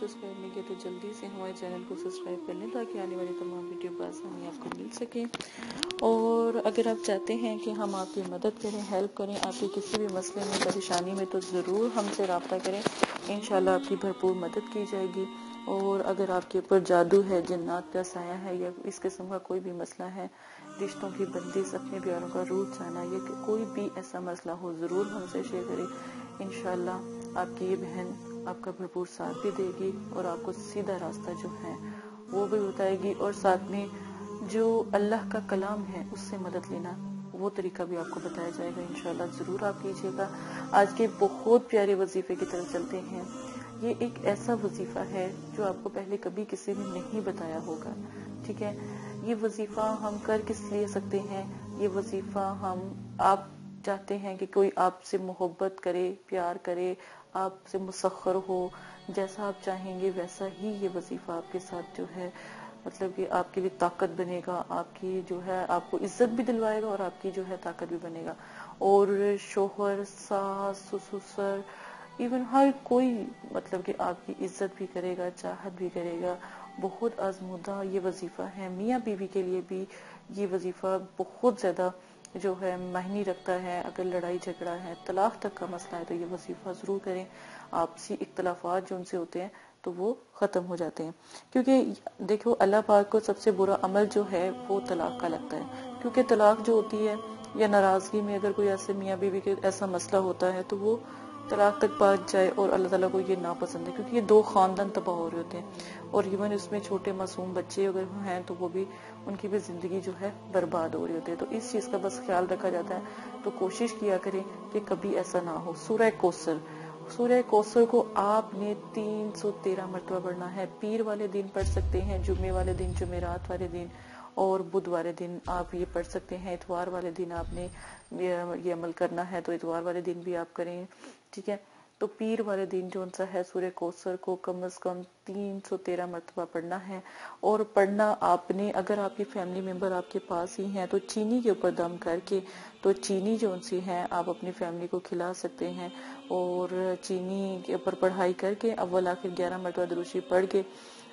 Subscribe نہیں کیا تو جلدی سے ہمارے چینل کو سبسکرائب کر لیں تاکہ آنے والی تمام ویڈیو بآسانی آپ کو مل سکیں۔ اور اگر آپ چاہتے ہیں کہ ہم آپ کی مدد کریں ہیلپ کریں، آپ کے کسی بھی مسئلے میں، پریشانی میں، تو ضرور ہم سے رابطہ کریں۔ انشاءاللہ آپ کی بھرپور مدد کی جائے گی۔ اور اگر آپ کے اوپر جادو ہے، جنات کا سایہ ہے یا اس قسم کا کوئی بھی مسئلہ ہے، رشتوں کی بندش اپنے پیاروں کا روٹ جانا یا کوئی بھی ایسا مسئلہ ہو، ضرور ہم سے شیئر کریں۔ انشاءاللہ آپ کی یہ بہن آپ کا بھرپور ساتھ بھی دے گی اور آپ کو سیدھا راستہ جو ہے وہ بھی بتائے گی اور ساتھ میں جو اللہ کا کلام ہے اس سے مدد لینا وہ طریقہ بھی آپ کو بتایا جائے گا، انشاءاللہ ضرور آپ کیجیے گا۔ آج کے بہت پیارے وظیفے کی طرف چلتے ہیں۔ یہ ایک ایسا وظیفہ ہے جو آپ کو پہلے کبھی کسی نے نہیں بتایا ہوگا، ٹھیک ہے؟ یہ وظیفہ ہم کر کس لیے سکتے ہیں؟ یہ وظیفہ ہم آپ چاہتے ہیں کہ کوئی آپ سے محبت کرے، پیار کرے، آپ سے مسخر ہو، جیسا آپ چاہیں گے ویسا ہی یہ وظیفہ آپ کے ساتھ جو ہے مطلب کہ آپ کے لیے طاقت بنے گا، آپ کی جو ہے، آپ کو عزت بھی دلوائے گا اور آپ کی جو ہے طاقت بھی بنے گا۔ اور شوہر، ساس، سسر ایون ہر کوئی مطلب کہ آپ کی عزت بھی کرے گا، چاہت بھی کرے گا۔ بہت آزمودہ یہ وظیفہ ہے۔ میاں بیوی کے لیے بھی یہ وظیفہ بہت زیادہ جو ہے معنی رکھتا ہے، اگر لڑائی جھگڑا ہے، طلاق تک کا مسئلہ ہے تو یہ وظیفہ ضرور کریں۔ آپسی اختلافات جو ان سے ہوتے ہیں تو وہ ختم ہو جاتے ہیں۔ کیونکہ دیکھو، اللہ پاک کو سب سے برا عمل جو ہے وہ طلاق کا لگتا ہے۔ کیونکہ طلاق جو ہوتی ہے یا ناراضگی میں اگر کوئی ایسے میاں بیوی کے ایسا مسئلہ ہوتا ہے تو وہ طلاق تک پہنچ جائے اور اللہ تعالیٰ کو یہ ناپسند ہے، کیونکہ یہ دو خاندان تباہ ہو رہے ہوتے ہیں۔ اور ایون اس میں چھوٹے معصوم بچے اگر ہیں تو وہ بھی ان کی بھی زندگی جو ہے برباد ہو رہی ہوتی ہے تو اس چیز کا بس خیال رکھا جاتا ہے۔ تو کوشش کیا کریں کہ کبھی ایسا نہ ہو۔ سورہ کوسر سورہ کوسر کو آپ نے تین سو تیرہ مرتبہ پڑھنا ہے۔ پیر والے دن پڑھ سکتے ہیں، جمعے والے دن، جمعرات والے دن۔ اور بدھ والے دن آپ یہ پڑھ سکتے ہیں، اتوار والے دن آپ نے یہ عمل کرنا ہے تو اتوار والے دن بھی آپ کریں، ٹھیک ہے؟ تو پیر والے دن جو سا ہے، سورہ کوسر کو کم از کم تین سو تیرہ مرتبہ پڑھنا ہے۔ اور پڑھنا آپ نے، اگر آپ کی فیملی ممبر آپ کے پاس ہی ہیں تو چینی کے اوپر دم کر کے، تو چینی جو سی ہے آپ اپنی فیملی کو کھلا سکتے ہیں۔ اور چینی کے اوپر پڑھائی کر کے، اول آخر گیارہ مرتبہ دروشی پڑھ کے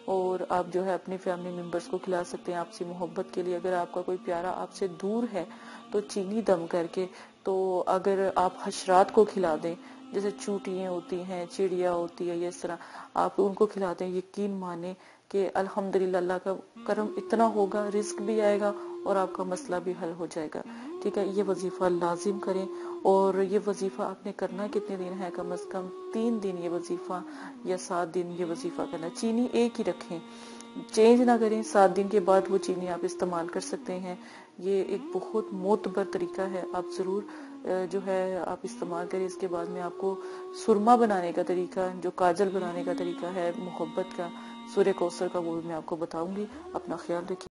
اور آپ جو ہے اپنی فیملی ممبرز کو کھلا سکتے ہیں آپ سے محبت کے لیے۔ اگر آپ کا کوئی پیارا آپ سے دور ہے تو چینی دم کر کے، تو اگر آپ حشرات کو کھلا دیں جیسے چوٹیاں ہوتی ہیں، چڑیا ہوتی ہے، یہ اس طرح آپ ان کو کھلا دیں یقین مانے کہ الحمدللہ اللہ کا کرم اتنا ہوگا، رزق بھی آئے گا اور آپ کا مسئلہ بھی حل ہو جائے گا۔ ٹھیک ہے، یہ وظیفہ لازم کریں اور یہ وظیفہ آپ نے کرنا کتنے دن ہے؟ کم از کم تین دن یہ وظیفہ یا سات دن یہ وظیفہ کرنا۔ چینی ایک ہی رکھیں۔ چینج نہ کریں، سات دن کے بعد وہ چینی آپ استعمال کر سکتے ہیں۔ یہ ایک بہت معتبر طریقہ ہے۔ آپ ضرور جو ہے، آپ استعمال کریں۔ اس کے بعد میں آپ کو سرما بنانے کا طریقہ، جو کاجل بنانے کا طریقہ ہے، محبت کا، سورہ کوسر کا، وہ میں آپ کو بتاؤں گی۔ اپنا خیال رکھیں